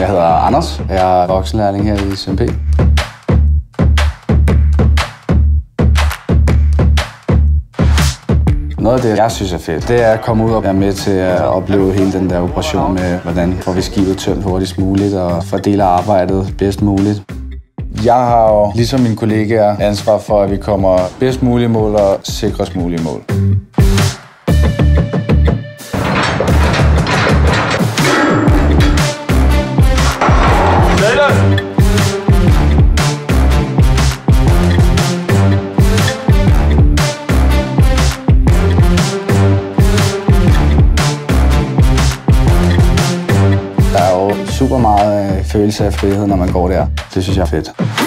Jeg hedder Anders. Jeg er voksenlærling her i SMP. Noget af det, jeg synes er fedt, det er at komme ud og være med til at opleve hele den der operation med, hvordan får vi skibet tømt hurtigst muligt og fordeler arbejdet bedst muligt. Jeg har jo, ligesom mine kollegaer, ansvar for, at vi kommer bedst mulige mål og sikrest muligt mål. Super meget øh, følelse af frihed, når man går der. Det synes jeg er fedt.